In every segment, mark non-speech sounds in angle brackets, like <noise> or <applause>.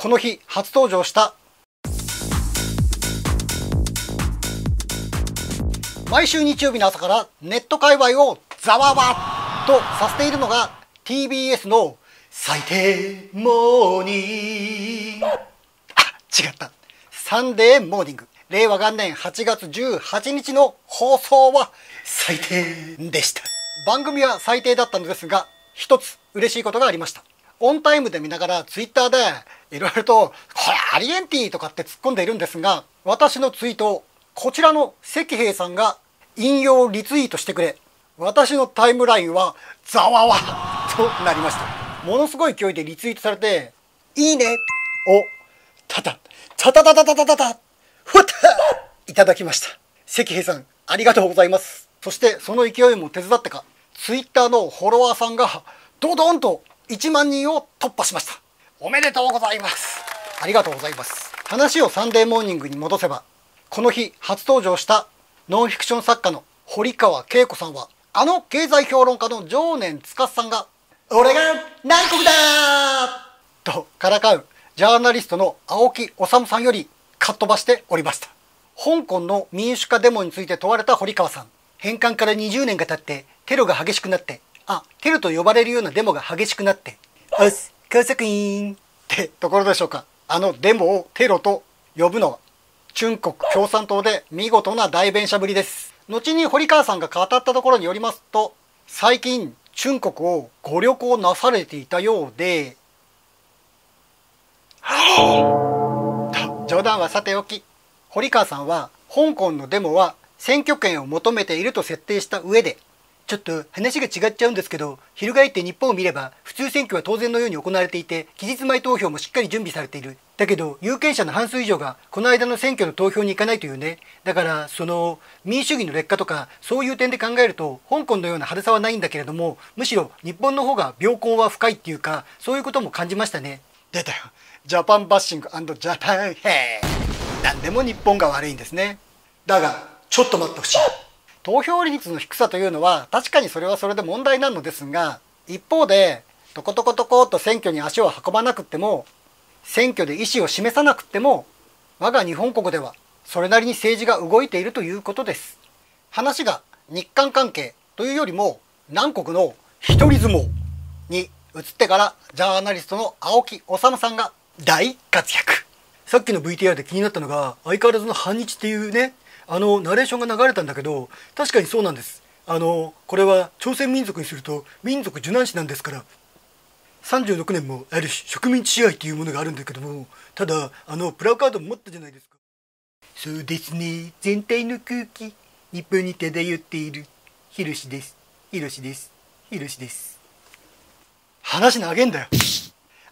この日初登場した。毎週日曜日の朝からネット界隈をざわわとさせているのが TBS の最低モーニング。あ違った。サンデーモーニング。令和元年8月18日の放送は最低でした。番組は最低だったのですが一つ嬉しいことがありました。オンタイムで見ながらツイッターでいろいろと「これアリエンティ」とかって突っ込んでいるんですが私のツイートをこちらの石兵さんが引用リツイートしてくれ。私のタイムラインはざわわとなりました。ものすごい勢いでリツイートされて「いいね」をたたたたたたたたたたふたいただきました。石兵さんありがとうございます。そしてその勢いも手伝ってかツイッターのフォロワーさんがドドンと1万人を突破しました。おめでとうございます。ありがとうございます。話をサンデーモーニングに戻せばこの日初登場したノンフィクション作家の堀川恵子さんはあの経済評論家の常年司さんが「俺が南国だ!」とからかうジャーナリストの青木治さんよりかっ飛ばしておりました。香港の民主化デモについて問われた堀川さん。返還から20年が経ってテロが激しくなってあテロと呼ばれるようなデモが激しくなって「おす工作員」ってところでしょうか。あのデモをテロと呼ぶのは中国共産党で見事な代弁者ぶりです。後に堀川さんが語ったところによりますと最近中国をご旅行なされていたようで冗談はさておき堀川さんは香港のデモは選挙権を求めていると設定した上でちょっと話が違っちゃうんですけど翻って日本を見れば普通選挙は当然のように行われていて期日前投票もしっかり準備されている。だけど有権者の半数以上がこの間の選挙の投票に行かないというね。だからその民主主義の劣化とかそういう点で考えると香港のような派手さはないんだけれどもむしろ日本の方が病根は深いっていうかそういうことも感じましたね。出たよ。ジャパンバッシングジャパンヘイ何でも日本が悪いんですね。だがちょっと待ってほしい。投票率の低さというのは確かにそれはそれで問題なのですが一方でトコトコトコと選挙に足を運ばなくても選挙で意思を示さなくても我が日本国ではそれなりに政治が動いているということです。話が日韓関係というよりも南国の一人相撲に移ってからジャーナリストの青木治さんが大活躍。さっきの VTR で気になったのが相変わらずの反日っていうねあのナレーションが流れたんだけど確かにそうなんです。あのこれは朝鮮民族にすると民族受難史なんですから。36年もあるし植民地支配っていうものがあるんだけどもただあのプラカードも持ったじゃないですか。そうですね全体の空気日本に漂っている。ヒロシです。ヒロシです。ヒロシです。話投げんだよ。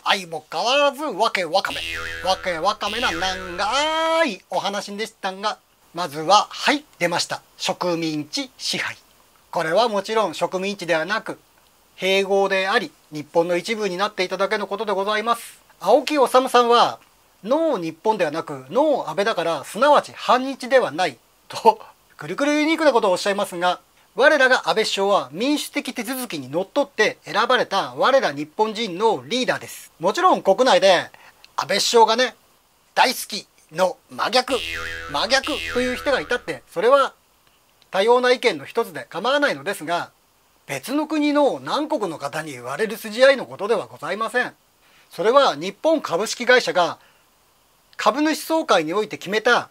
相も変わらずわけわかめ。わけわかめな長いお話でしたがまずははい出ました。植民地支配。これはもちろん植民地ではなく併合であり日本の一部になっていただけのことでございます。青木治さんはノー日本ではなくノー安倍だからすなわち反日ではないとくるくるユニークなことをおっしゃいますが我らが安倍首相は民主的手続きにのっとって選ばれた我ら日本人のリーダーです。もちろん国内で安倍首相がね、大好き。の真逆、真逆という人がいたって、それは多様な意見の一つで構わないのですが、別の国の南国の方に言われる筋合いのことではございません。それは日本株式会社が株主総会において決めた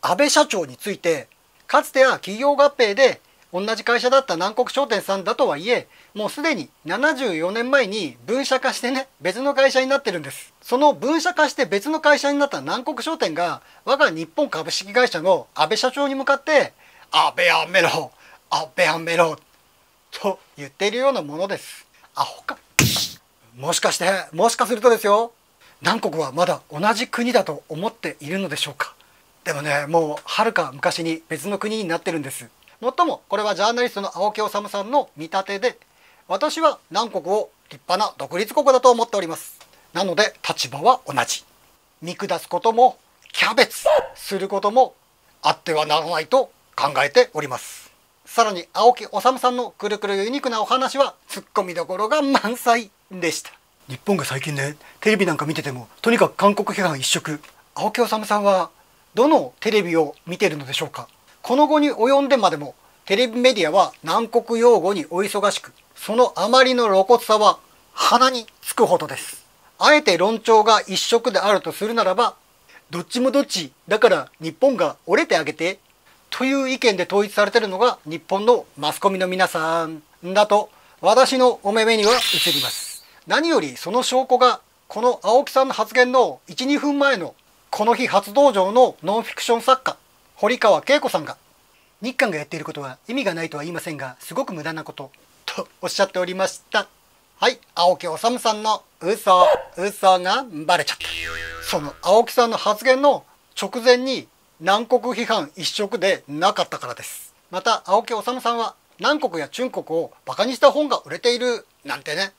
安倍社長について、かつては企業合併で同じ会社だった南国商店さんだとはいえもうすでに74年前に分社化してね別の会社になってるんです。その分社化して別の会社になった南国商店が我が日本株式会社の安倍社長に向かって「安倍やめろ安倍やめろ」と言っているようなものです。アホか。もしかしてもしかするとですよ南国はまだ同じ国だと思っているのでしょうか。でもねもうはるか昔に別の国になってるんです。もっともこれはジャーナリストの青木治さんの見立てで私は南国を立派な独立国だと思っております。なので立場は同じ。見下すこともキャベツすることもあってはならないと考えております。さらに青木治さんのくるくるユニークなお話はツッコミどころが満載でした。日本が最近ねテレビなんか見ててもとにかく韓国批判一色。青木治さんはどのテレビを見てるのでしょうか？この後に及んでまでもテレビメディアは南国用語にお忙しくそのあまりの露骨さは鼻につくほどです。あえて論調が一色であるとするならばどっちもどっちだから日本が折れてあげてという意見で統一されてるのが日本のマスコミの皆さんだと私のお目目には映ります。何よりその証拠がこの青木さんの発言の12分前のこの日初登場のノンフィクション作家堀川恵子さんが日韓がやっていることは意味がないとは言いませんがすごく無駄なこととおっしゃっておりました。はい青木治さんの嘘嘘がバレちゃった。その青木さんの発言の直前に南国批判一色でなかったからです。また青木治さんは南国や中国をバカにした本が売れているなんてね。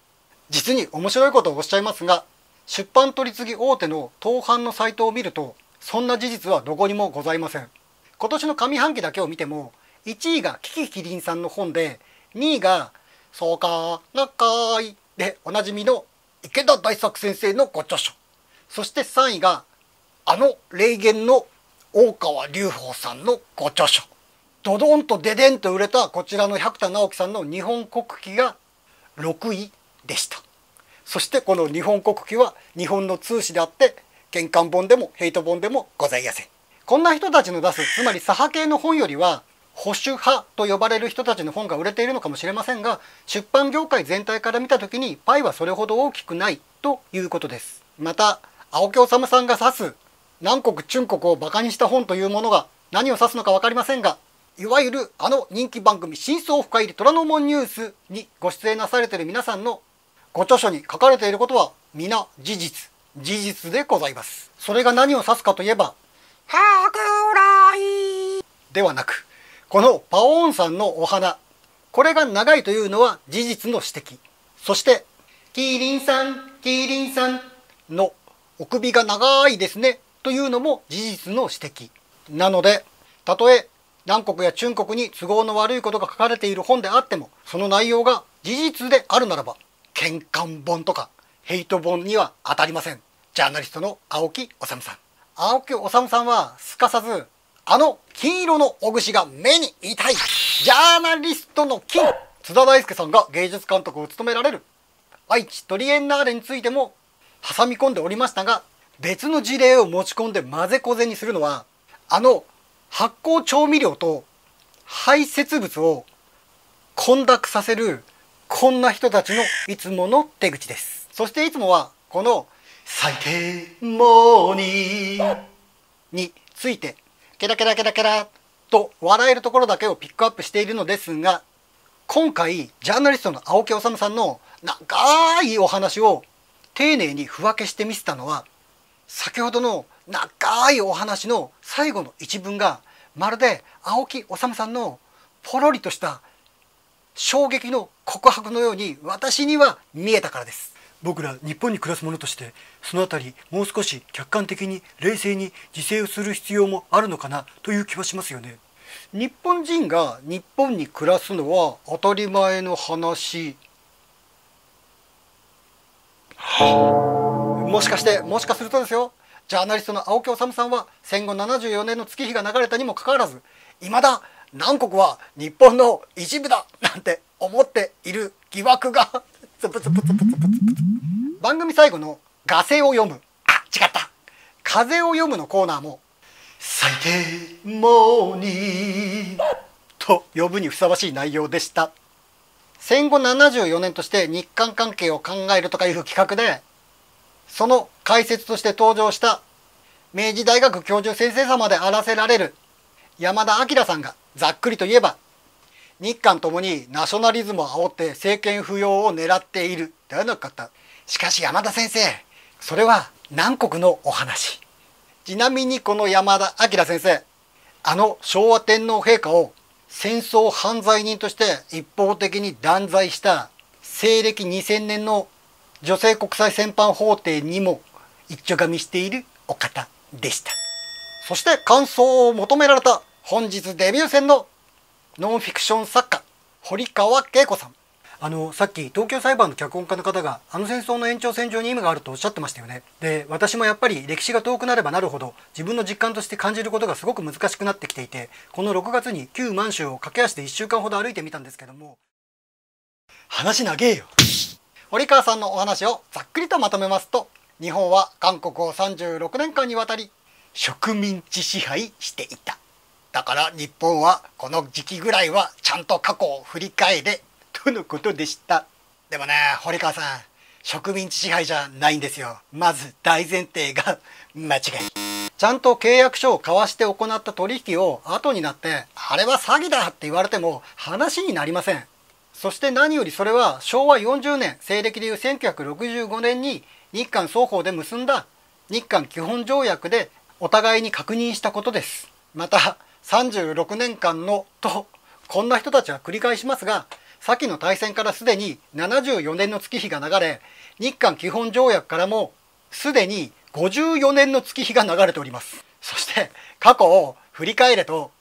実に面白いことをおっしゃいますが出版取次大手の東販のサイトを見るとそんな事実はどこにもございません。今年の上半期だけを見ても1位がキキキリンさんの本で2位が「そうか仲い」でおなじみの池田大作先生のご著書。そして3位があの霊言の大川隆法さんのご著書。ドドンとデデンと売れたこちらの百田直樹さんの日本国旗が6位でした。そしてこの日本国旗は日本の通史であって玄関本でもヘイト本でもございません。こんな人たちの出すつまり左派系の本よりは保守派と呼ばれる人たちの本が売れているのかもしれませんが出版業界全体から見た時にパイはそれほど大きくないということです。また青木治さんが指す南国中国をバカにした本というものが何を指すのか分かりませんがいわゆるあの人気番組「真相深入り虎ノ門ニュース」にご出演なされている皆さんのご著書に書かれていることは皆事実。事実でございます。それが何を指すかといえば「舶来」ではなくこのパオーンさんのお花。これが長いというのは事実の指摘。そして「キリンさんキリンさん」のお首が長いですね。というのも事実の指摘。なのでたとえ南国や中国に都合の悪いことが書かれている本であってもその内容が事実であるならば喧嘩本とかヘイト本には当たりません。ジャーナリストの青木治さん。青木治さんはすかさずあの金色のお串が目に痛いジャーナリストの金津田大介さんが芸術監督を務められる愛知トリエンナーレについても挟み込んでおりましたが別の事例を持ち込んで混ぜこぜにするのはあの発酵調味料と排泄物を混濁させるこんな人たちのいつもの手口です。そしていつもはこの最低モーニーについてケラケラケラケラと笑えるところだけをピックアップしているのですが今回ジャーナリストの青木治さんの長いお話を丁寧にふ分けしてみせたのは先ほどの長いお話の最後の一文がまるで青木治さんのポロリとした衝撃の告白のように私には見えたからです。僕ら日本に暮らす者としてその辺りもう少し客観的に冷静に自制をする必要もあるのかなという気はしますよね。日本人が日本に暮らすのは当たり前の話。もしかしてもしかするとですよ。ジャーナリストの青木治さんは戦後74年の月日が流れたにもかかわらずいまだ南国は日本の一部だなんて思っている疑惑が番組最後の「ガセを読む」あ違った「風を読む」のコーナーも「最低モーニー」と呼ぶにふさわしい内容でした戦後74年として日韓関係を考えるとかいう企画でその解説として登場した明治大学教授先生様であらせられる山田明さんがざっくりと言えば日韓ともにナショナリズムを煽って政権浮揚を狙っている。ではなかった。しかし山田先生それは南国のお話。ちなみにこの山田明先生あの昭和天皇陛下を戦争犯罪人として一方的に断罪した西暦2000年の女性国際戦犯法廷にも一丁紙しているお方でした。そして感想を求められた本日デビュー戦のノンフィクション作家堀川恵子さん。あのさっき東京裁判の脚本家の方があの戦争の延長線上に意味があるとおっしゃってましたよね。で私もやっぱり歴史が遠くなればなるほど自分の実感として感じることがすごく難しくなってきていてこの6月に旧満州を駆け足で1週間ほど歩いてみたんですけども。話長えよ。堀川さんのお話をざっくりとまとめますと日本は韓国を36年間にわたり植民地支配していた。だから日本はこの時期ぐらいはちゃんと過去を振り返れ <laughs> とのことでした。でもね堀川さん植民地支配じゃないんですよ。まず大前提が <laughs> 間違い。ちゃんと契約書を交わして行った取引を後になってあれは詐欺だって言われても話になりません。そして何よりそれは昭和40年西暦でいう1965年に日韓双方で結んだ日韓基本条約でお互いに確認したことです。また36年間のとこんな人たちは繰り返しますが先の大戦からすでに74年の月日が流れ日韓基本条約からもすでに54年の月日が流れております。そして過去を振り返れと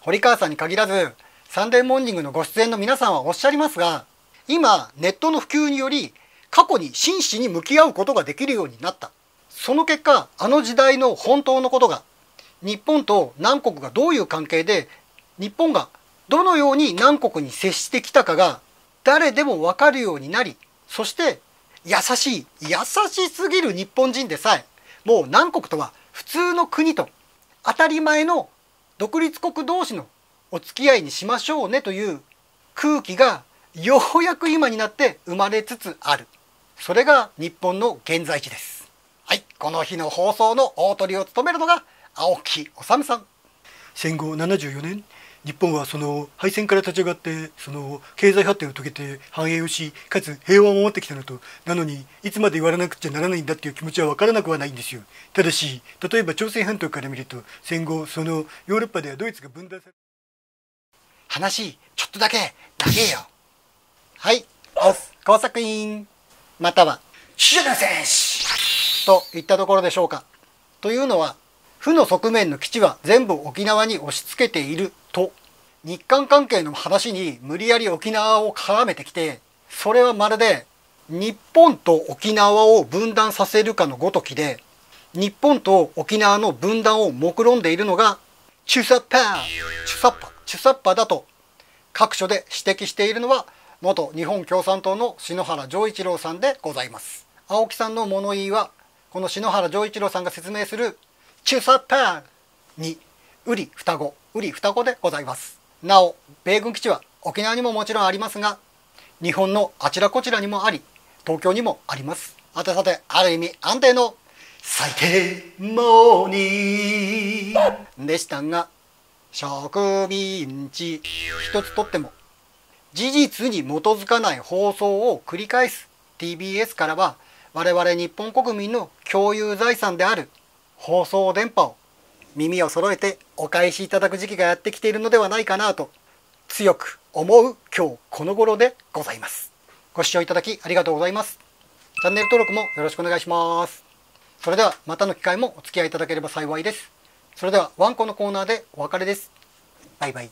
堀川さんに限らずサンデーモーニングのご出演の皆さんはおっしゃりますが今ネットの普及により過去に真摯に向き合うことができるようになった。その結果あの時代の本当のことが日本と南国がどういう関係で日本がどのように南国に接してきたかが誰でも分かるようになりそして優しい優しすぎる日本人でさえもう南国とは普通の国と当たり前の独立国同士のお付き合いにしましょうねという空気がようやく今になって生まれつつある。それが日本の現在地です。はいこの日の放送の大トリを務めるのが青木治さん。戦後74年日本はその敗戦から立ち上がってその経済発展を遂げて繁栄をしかつ平和を守ってきたのとなのにいつまで言われなくちゃならないんだっていう気持ちは分からなくはないんですよ。ただし例えば朝鮮半島から見ると戦後そのヨーロッパではドイツが分断され話ちょっとだけ長えよ。はいオス工作員またはシュナ選手。といったところでしょうか。というのは負の側面の基地は全部沖縄に押し付けていると日韓関係の話に無理やり沖縄を絡めてきてそれはまるで日本と沖縄を分断させるかのごときで日本と沖縄の分断を目論んでいるのがチュサッパーチュサッパチュサッパだと各所で指摘しているのは元日本共産党の篠原丈一郎さんでございます。青木さんの物言いはこの篠原丈一郎さんが説明するチュサパーにウリ双子ウリ双子でございます。なお米軍基地は沖縄にももちろんありますが日本のあちらこちらにもあり東京にもあります。さてさてある意味安定の最低モーニー。でしたが植民地一つとっても事実に基づかない放送を繰り返す TBS からは我々日本国民の共有財産である放送電波を耳を揃えてお返しいただく時期がやってきているのではないかなと強く思う今日この頃でございます。ご視聴いただきありがとうございます。チャンネル登録もよろしくお願いします。それではまたの機会もお付き合いいただければ幸いです。それではワンコのコーナーでお別れです。バイバイ。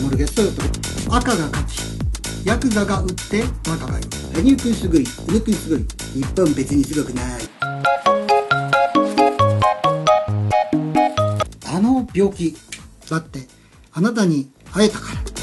モルゲットヨット赤が勝ちヤクザが打って若がいる羽生君すごい宇野君すごい。日本別にすごくない。あの病気だってあなたに会えたから。